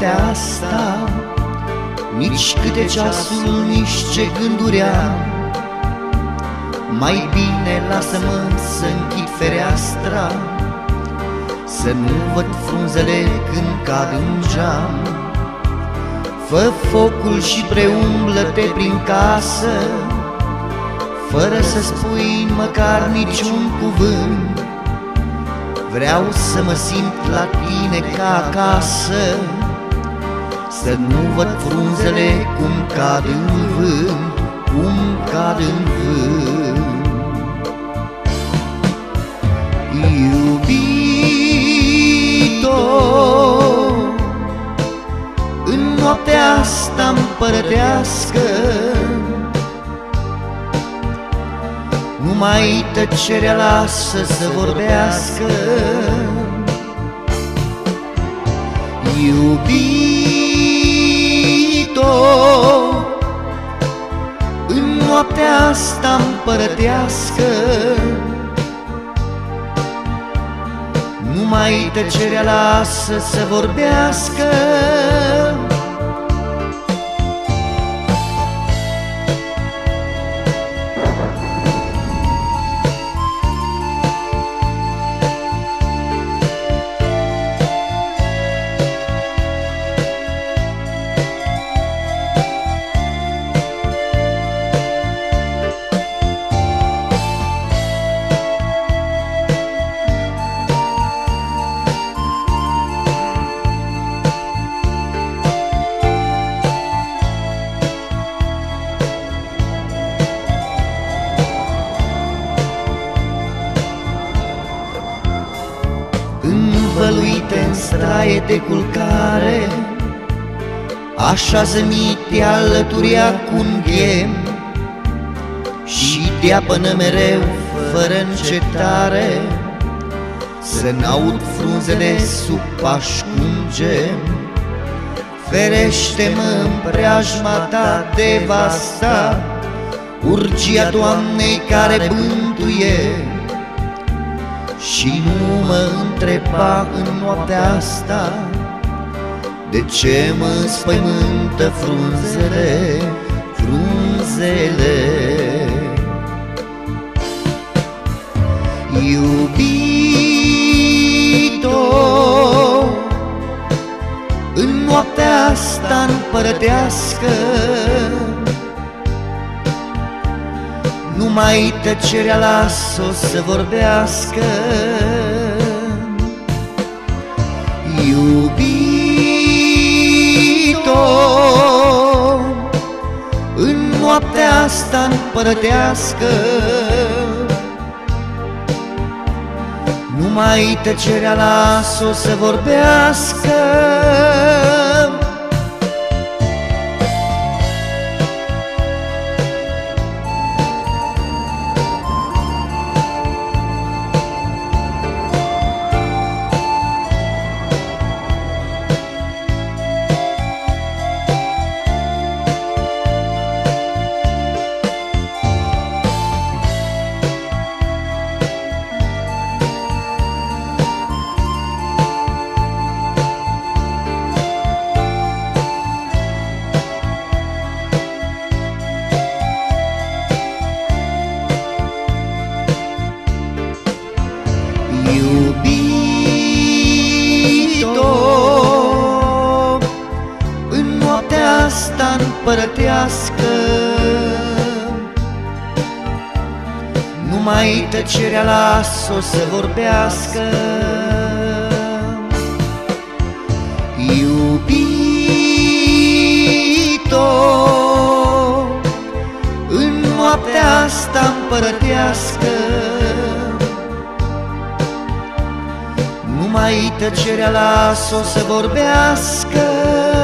Noaptea asta. Nici câte ceasul, nici ce gânduri am. Mai bine lasă-mă să închid fereastra Să nu văd frunzele când cad în geam. Fă focul și preumblă-te prin casă Fără să spui măcar niciun cuvânt. Vreau să mă simt la tine ca acasă Să nu văd frunzele cum cad în vânt Cum cad în vânt. Iubito În noaptea asta împărătească Numai tăcerea lasă să vorbească. Iubito În noaptea asta împărătească. Numai tăcerea lasă să vorbească în straie de culcare. Așează-mi alăturia cu un ghem Și deapănă mereu, fără încetare. Să n-aud frunzele sub pași cum gem. Ferește-mă în preajma ta devasta Urgia Doamnei care bântuie și nu mă întreba în noaptea asta De ce mă înspăimântă frunzele, frunzele. Iubito În noaptea asta împărătească numai tăcerea las-o să vorbească. Iubito În noaptea asta împărătească. Numai tăcerea las-o să vorbească asta împărătească Numai tăcerea las-o să vorbească. Iubito În noaptea asta împărătească. Numai tăcerea las-o să vorbească